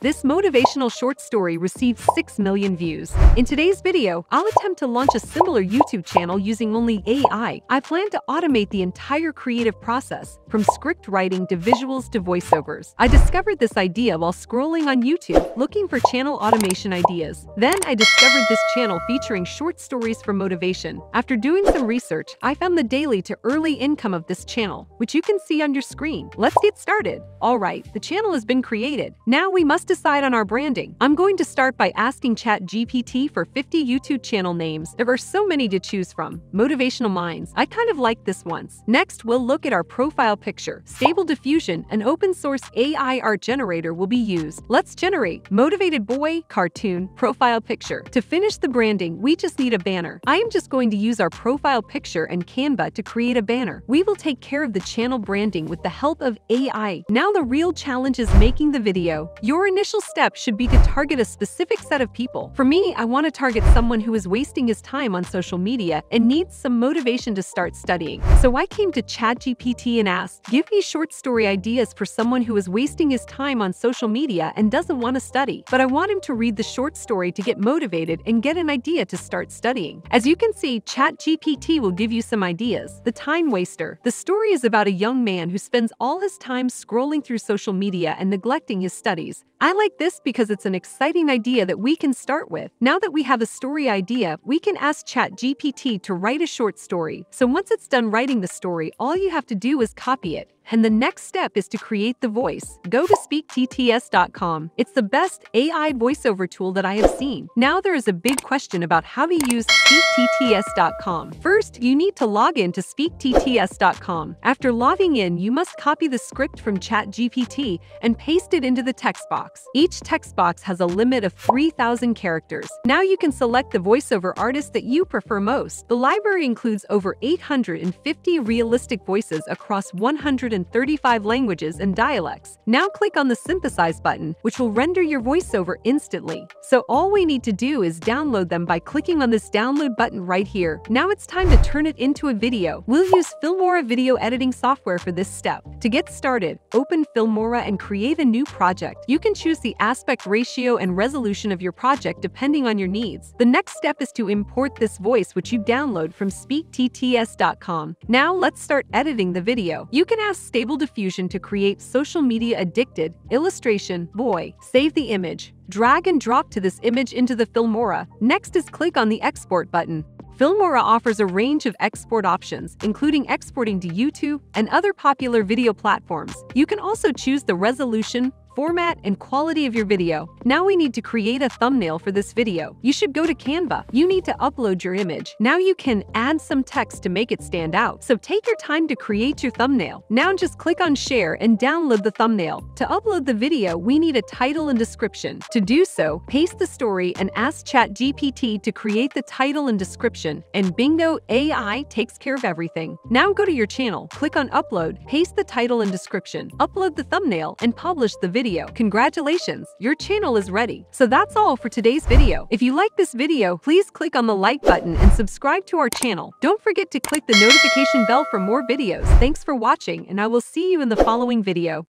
This motivational short story received 6 million views. In today's video, I'll attempt to launch a similar YouTube channel using only AI. I plan to automate the entire creative process, from script writing to visuals to voiceovers. I discovered this idea while scrolling on YouTube, looking for channel automation ideas. Then I discovered this channel featuring short stories for motivation. After doing some research, I found the daily to early income of this channel, which you can see on your screen. Let's get started. Alright, the channel has been created. Now we must decide on our branding. I'm going to start by asking ChatGPT for 50 YouTube channel names. There are so many to choose from. Motivational Minds. I kind of like this once. Next, we'll look at our profile picture. Stable Diffusion, an open source AI art generator will be used. Let's generate Motivated Boy Cartoon Profile Picture. To finish the branding, we just need a banner. I am just going to use our profile picture and Canva to create a banner. We will take care of the channel branding with the help of AI. Now the real challenge is making the video. Your initial step should be to target a specific set of people. For me, I want to target someone who is wasting his time on social media and needs some motivation to start studying. So I came to ChatGPT and asked, give me short story ideas for someone who is wasting his time on social media and doesn't want to study. But I want him to read the short story to get motivated and get an idea to start studying. As you can see, ChatGPT will give you some ideas. The Time Waster. The story is about a young man who spends all his time scrolling through social media and neglecting his studies. I like this because it's an exciting idea that we can start with. Now that we have a story idea, we can ask ChatGPT to write a short story. So once it's done writing the story, all you have to do is copy it. And the next step is to create the voice. Go to speaktts.com. It's the best AI voiceover tool that I have seen. Now there is a big question about how to use speaktts.com. First, you need to log in to speaktts.com. After logging in, you must copy the script from ChatGPT and paste it into the text box. Each text box has a limit of 3,000 characters. Now you can select the voiceover artist that you prefer most. The library includes over 850 realistic voices across 100 135 languages and dialects. Now click on the Synthesize button, which will render your voiceover instantly. So all we need to do is download them by clicking on this download button right here. Now it's time to turn it into a video. We'll use Filmora video editing software for this step. To get started, open Filmora and create a new project. You can choose the aspect ratio and resolution of your project depending on your needs. The next step is to import this voice which you download from speaktts.com. Now let's start editing the video. You can ask Stable Diffusion to create social media addicted illustration boy. Save the image. Drag and drop to this image into the Filmora. Next is click on the export button. Filmora offers a range of export options, including exporting to YouTube and other popular video platforms. You can also choose the resolution, format, and quality of your video. Now we need to create a thumbnail for this video. You should go to Canva. You need to upload your image. Now you can add some text to make it stand out. So take your time to create your thumbnail. Now just click on share and download the thumbnail. To upload the video, we need a title and description. To do so, paste the story and ask ChatGPT to create the title and description, and bingo, AI takes care of everything. Now go to your channel, click on upload, paste the title and description, upload the thumbnail, and publish the video video. Congratulations, your channel is ready. So that's all for today's video. If you like this video, please click on the like button and subscribe to our channel. Don't forget to click the notification bell for more videos. Thanks for watching and I will see you in the following video.